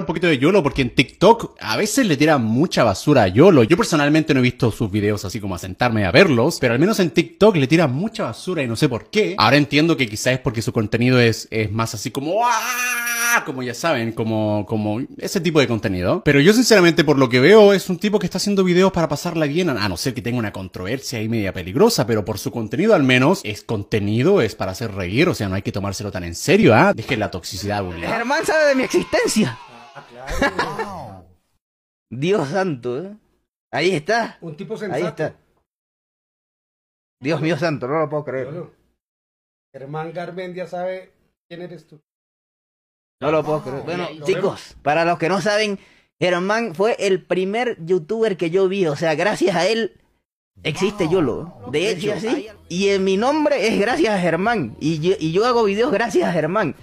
un poquito de YOLO porque en TikTok a veces le tira mucha basura a YOLO. Yo personalmente no he visto sus videos así como a sentarme a verlos, pero al menos en TikTok le tira mucha basura y no sé por qué. Ahora entiendo que quizás es porque su contenido es, es más así como ¡Ah! como ya saben, como, como ese tipo de contenido. Pero yo sinceramente por lo que veo es un tipo que está haciendo videos para pasarla bien, a no ser que tenga una controversia ahí media peligrosa, pero por su contenido al menos es contenido, es para hacer reír, o sea, no hay que tomárselo tan en serio, ¿ah? Deje la toxicidad lado. Germán sabe de mi existencia. Dios santo, ¿eh? Ahí está. Un tipo sensato. Ahí está. Dios mío santo, no lo puedo creer. Yolo. Germán Garmendia sabe quién eres tú. No lo puedo creer. Bueno, lo chicos, para los que no saben, Germán fue el primer youtuber que yo vi. O sea, gracias a él existe YOLO. De hecho, y en mi nombre es gracias a Germán. Y yo, y yo hago videos gracias a Germán.